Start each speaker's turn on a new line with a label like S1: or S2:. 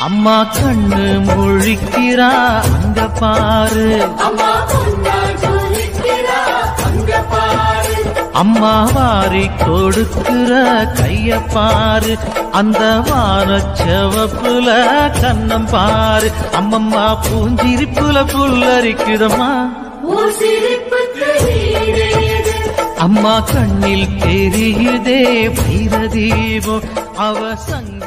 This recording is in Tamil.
S1: அம்மா கண்ணு முழிக்கிறா அங்க பாரு.
S2: அம்மா
S1: வாரி கொடுக்கிற கைய பாரு. அந்த வார செவப்புல கண்ணம் பாரு. அம்மம்மா பூஞ்சிரிப்புல புல்லரிக்குதம்மா. அம்மா கண்ணில் தெரியுதே வைர தீபம் அவ சங்க